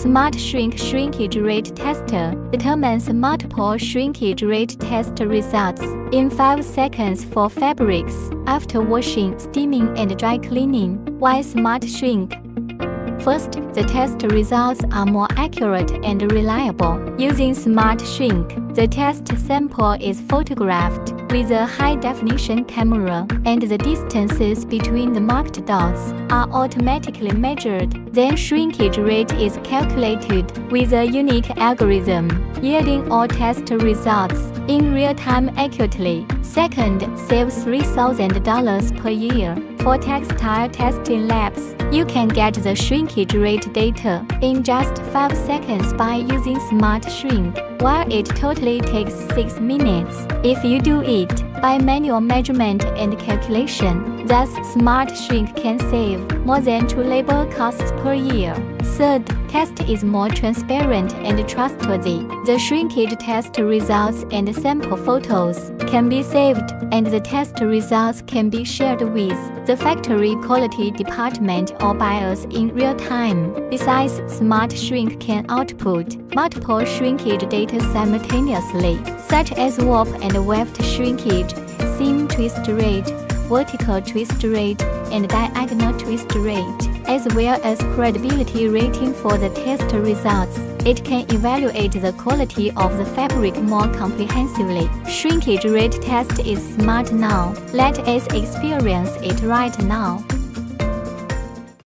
Smart Shrink Shrinkage Rate Tester determines multiple shrinkage rate test results in 5 seconds for fabrics after washing, steaming, and dry cleaning. Why Smart Shrink? First, the test results are more accurate and reliable. Using Smart Shrink, the test sample is photographed with a high-definition camera, and the distances between the marked dots are automatically measured. Then shrinkage rate is calculated with a unique algorithm, yielding all test results in real time accurately. Second, save $3,000 per year. For textile testing labs, you can get the shrinkage rate data in just 5 seconds by using Smart Shrink, while it totally takes 6 minutes if you do it by manual measurement and calculation. Thus, Smart Shrink can save more than two labor costs per year. Third, test is more transparent and trustworthy. The shrinkage test results and sample photos can be saved, and the test results can be shared with the factory quality department or buyers in real time. Besides, Smart Shrink can output multiple shrinkage data simultaneously, such as warp and weft shrinkage, seam twist rate, vertical twist rate, and diagonal twist rate, as well as credibility rating for the test results. It can evaluate the quality of the fabric more comprehensively. Shrinkage rate test is smart now. Let us experience it right now.